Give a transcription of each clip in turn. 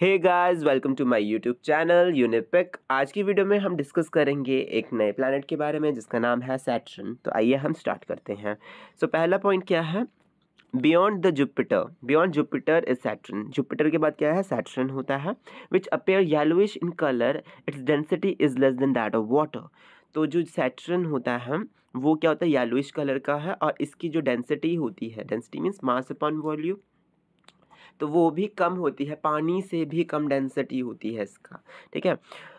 Hey guys welcome to my YouTube channel यूनिपिक आज की video में हम डिस्कस करेंगे एक नए प्लानट के बारे में जिसका नाम है सैटर्न तो आइए हम स्टार्ट करते हैं। सो so, पहला पॉइंट क्या है? Beyond the Jupiter beyond Jupiter is Saturn Jupiter के बाद क्या है? सैटर्न होता है which appear yellowish in colour its density is less than that of water तो जो सैटर्न होता है वो क्या होता है? येलोइश कलर का है और इसकी जो डेंसिटी होती है density means mass upon volume तो वो भी कम होती है, पानी से भी कम डेंसिटी होती है इसका, ठीक है?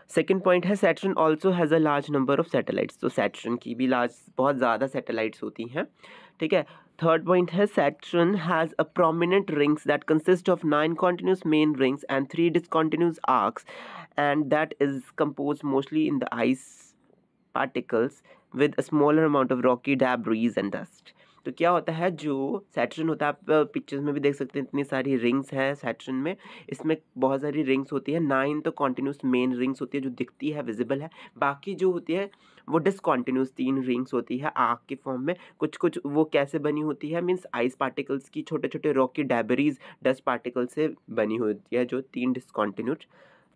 सेकेंड पॉइंट है Saturn also has a large number of satellites तो सैटर्न की भी लार्ज बहुत ज़्यादा सैटेलाइट्स होती हैं, ठीक है? थर्ड पॉइंट है Saturn has a prominent rings that consist of nine continuous main rings and three discontinuous arcs and that is compose mostly in the ice particles with a smaller amount of rocky debris and dust तो क्या होता है, जो Saturn होता है, आप pictures में भी देख सकते हैं, इतनी सारी रिंग्स हैं सैटर्न में। इसमें बहुत सारी रिंग्स होती है नाइन तो कॉन्टीन्यूस मेन रिंग्स होती है, जो दिखती है विजिबल है। बाकी जो होती है, वो डिसकॉन्टीन्यूस तीन रिंग्स होती है आग के फॉर्म में। कुछ कुछ वो कैसे बनी होती है मीन्स आइस पार्टिकल्स की छोटे छोटे रॉकी डेबरीज डस्ट पार्टिकल से बनी होती है, जो तीन डिसकॉन्टीन्यूट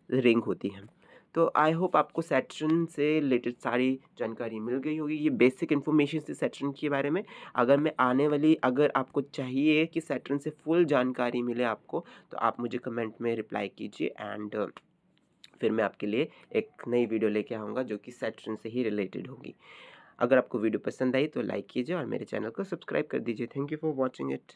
रिंग होती है। तो आई होप आपको सैटर्न से रिलेटेड सारी जानकारी मिल गई होगी। ये बेसिक इन्फॉर्मेशन थी सैटर्न के बारे में। अगर मैं आने वाली, अगर आपको चाहिए कि सैटर्न से फुल जानकारी मिले आपको तो आप मुझे कमेंट में रिप्लाई कीजिए एंड फिर मैं आपके लिए एक नई वीडियो लेके आऊँगा जो कि सैटर्न से ही रिलेटेड होगी। अगर आपको वीडियो पसंद आई तो लाइक कीजिए और मेरे चैनल को सब्सक्राइब कर दीजिए। Thank you for watching it